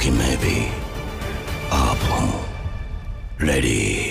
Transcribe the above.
क्योंकि मैं भी आप हूँ। रेडी